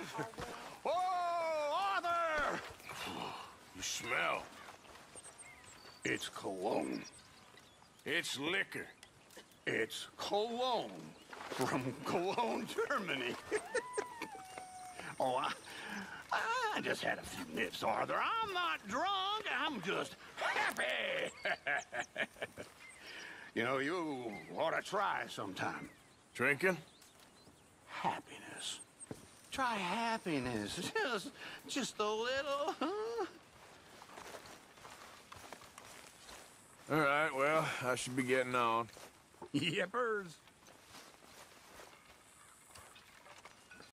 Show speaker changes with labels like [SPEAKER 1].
[SPEAKER 1] Oh, Arthur! You smell. It's cologne. It's liquor. It's cologne from Cologne, Germany. oh, I, I just had a few nips, Arthur. I'm not drunk. I'm just happy. you know, you ought to try sometime.
[SPEAKER 2] Drinking?
[SPEAKER 1] Try happiness. Just, just a little, huh?
[SPEAKER 2] All right, well, I should be getting on.
[SPEAKER 1] Yippers.